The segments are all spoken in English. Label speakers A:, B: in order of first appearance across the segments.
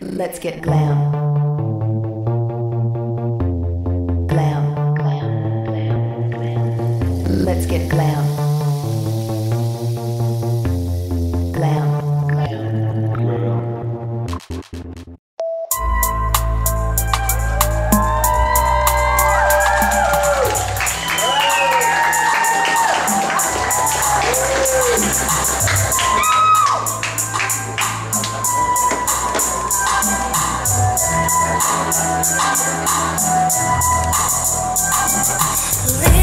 A: let's get glam. Glam. Glam. Glam. Glam. Let's get glam.
B: Lay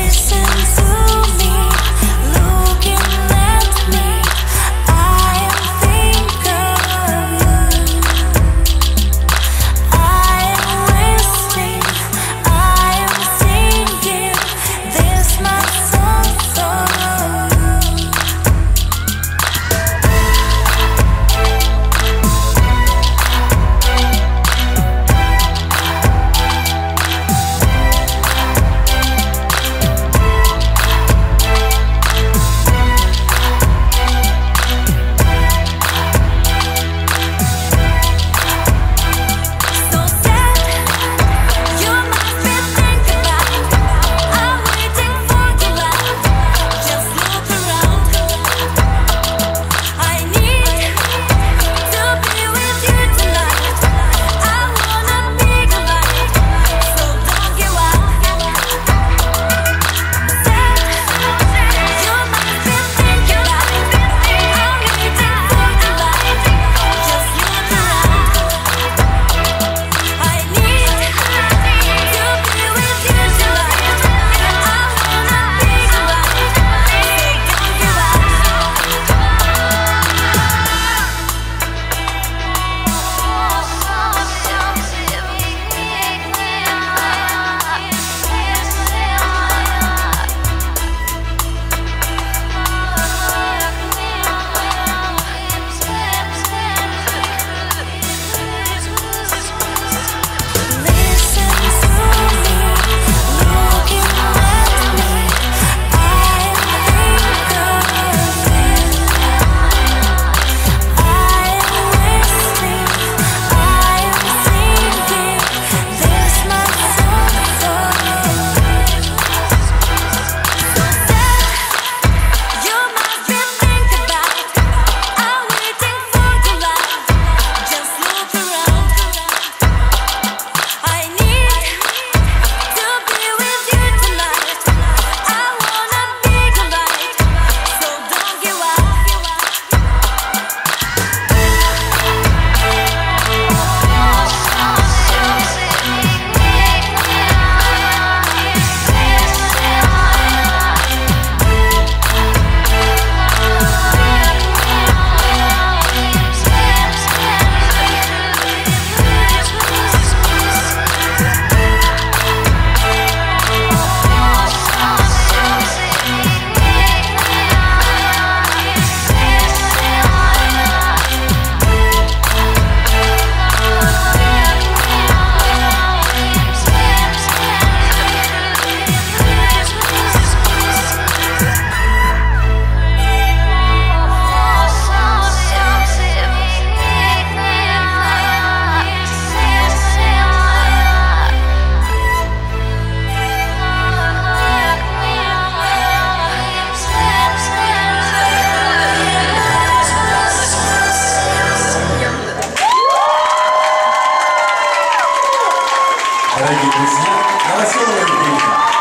C: Дорогие друзья, голосовые друзья.